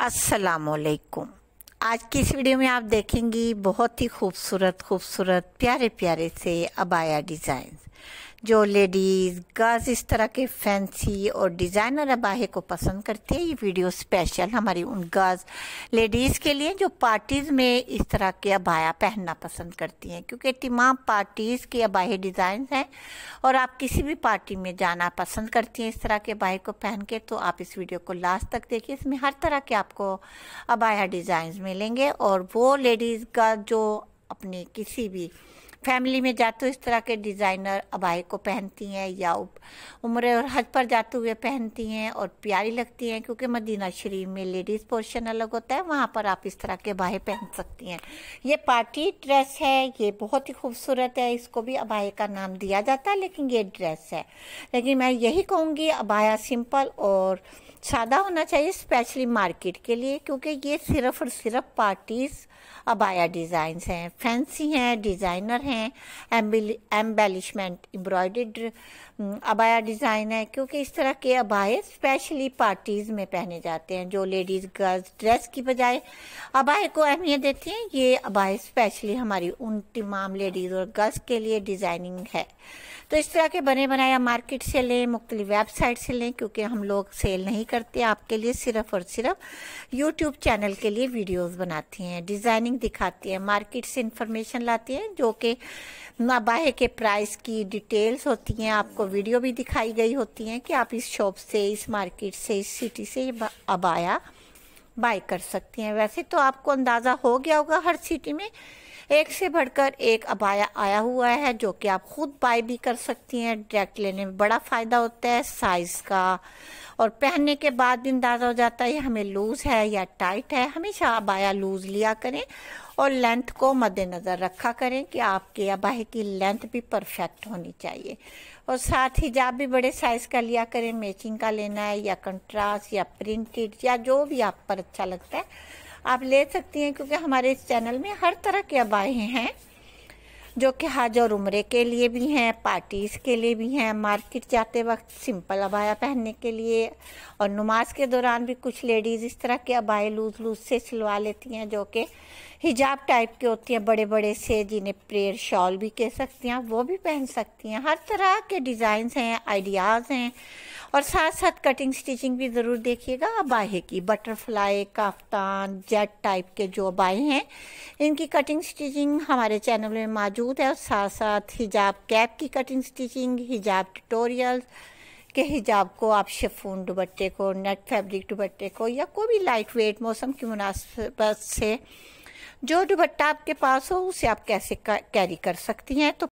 السلام علیکم۔ آج کی اس ویڈیو میں آپ دیکھیں گی بہت ہی خوبصورت خوبصورت، پیارے پیارے سے ابایا ڈیزائنز۔ جو لیڈیز، گرلز اس طرح کے فینسی اور ڈیزائنر اباہے کو پسند کرتے ہیں، یہ ویڈیو سپیشل ہماری ان گرلز لیڈیز کے لیے جو پارٹیز میں اس طرح کے ابایا پہننا پسند کرتی ہیں، کیونکہ تمام پارٹیز کے اباہے ڈیزائنز ہیں اور آپ کسی بھی پارٹی میں جانا پسند کرتی ہیں اس طرح کے اباہے کو پہن کے، تو آپ اس ویڈیو کو لاسٹ تک دیکھیں۔ اس میں ہر طرح کے آپ کو ابایا ڈیزائنز ملیں گے اور وہ لیڈیز کا جو اپنی کسی بھی فیملی میں جاتے اس طرح کے ڈیزائنر ابائے کو پہنتی ہیں یا عمر اور حج پر جاتے ہوئے پہنتی ہیں اور پیاری لگتی ہیں کیونکہ مدینہ شریف میں لیڈیز پورشن الگ ہوتا ہے، وہاں پر آپ اس طرح کے ابائے پہن سکتی ہیں۔ یہ پارٹی ڈریس ہے، یہ بہت ہی خوبصورت ہے، اس کو بھی ابائے کا نام دیا جاتا ہے، لیکن یہ ڈریس ہے۔ لیکن میں یہی کہوں گی، ابایا سمپل اور سادہ ہونا چاہیے اسپیشلی مارکیٹ کے لیے، کیونکہ یہ صرف اور صرف پارٹیز ابایا ڈیزائنس ہیں۔ فینسی ہیں ڈیزائنر ہیں۔ ایمبیلشمنٹ امبرائڈڈ ابایا ڈیزائن ہے۔ کیونکہ اس طرح کے ابائے اسپیشلی پارٹیز میں پہنے جاتے ہیں، جو لیڈیز گرلز ڈریس کی بجائے۔ ابائے کو اہمیت دیتی ہیں، یہ ابائے اسپیشلی ہماری ان تمام لیڈیز اور گرلز کے لیے ڈیزائننگ ہے۔ تو اس طرح کے بنے بنایا مارکیٹ سے لیں، مختلف ویب سائٹ سے لیں، کیونکہ ہم لوگ سیل نہیں کرتے، آپ کے لیے صرف اور صرف یوٹیوب چینل کے لیے ویڈیوز بناتی ہیں ڈیزائننگ دکھاتی ہیں مارکیٹ سے انفارمیشن لاتی ہیں، جو کہ باہے کے پرائز کی ڈیٹیلز ہوتی ہیں، آپ کو ویڈیو بھی دکھائی گئی ہوتی ہیں کہ آپ اس شاپ سے، اس مارکیٹ سے، اس سٹی سے ابایا بائی کر سکتے ہیں۔ ویسے تو آپ کو اندازہ ہو گیا ہوگا ہر سٹی میں ایک سے بڑھ کر ایک ابایا آیا ہوا ہے جو کہ آپ خود بائی بھی کر سکتی ہیں۔ ڈائریکٹ لینے میں بڑا فائدہ ہوتا ہے سائز کا۔ اور پہننے کے بعد بھی اندازہ ہو جاتا ہے ہمیں لوز ہے یا ٹائٹ ہے۔ ہمیشہ ابایا لوز لیا کریں اور لینتھ کو مد نظر رکھا کریں کہ آپ کے اباہے کی لینتھ بھی پرفیکٹ ہونی چاہیے۔ اور ساتھ ہی جاب بھی بڑے سائز کا لیا کریں، میچنگ کا لینا ہے یا کنٹراسٹ یا پرنٹڈ یا جو بھی آپ پر اچھا لگتا ہے آپ لے سکتی ہیں کیونکہ ہمارے اس چینل میں ہر طرح کے ابائے ہیں۔ جو کہ حج اور عمرے کے لیے بھی ہیں، پارٹیز کے لیے بھی ہیں۔ مارکیٹ جاتے وقت سمپل ابایا پہننے کے لیے اور نماز کے دوران بھی کچھ لیڈیز اس طرح کے ابائے لوز لوز سے سلوا لیتی ہیں جو کہ ہجاب ٹائپ کے ہوتی ہیں، بڑے بڑے سے جنہیں پریئر شال بھی کہہ سکتی ہیں، وہ بھی پہن سکتی ہیں۔ ہر طرح کے ڈیزائنز ہیں، آئیڈیاز ہیں اور ساتھ ساتھ کٹنگ سٹیچنگ بھی ضرور دیکھیے گا۔ اباہے کی بٹر فلائی کافتان، جیٹ ٹائپ کے جو ابائے ہیں، ان کی کٹنگ سٹیچنگ ہمارے چینل میں موجود ہے۔ اور ساتھ ساتھ ہجاب کیپ کی کٹنگ سٹیچنگ ہجاب ٹیٹوریل کے ہجاب کو آپ شفون دوپٹے کو نیٹ فیبرک دوپٹے کو یا کوئی بھی لائٹ ویٹ موسم کی مناسبت سے جو دوپٹہ آپ کے پاس ہو، اسے آپ کیسے کیری کر سکتی ہیں۔ تو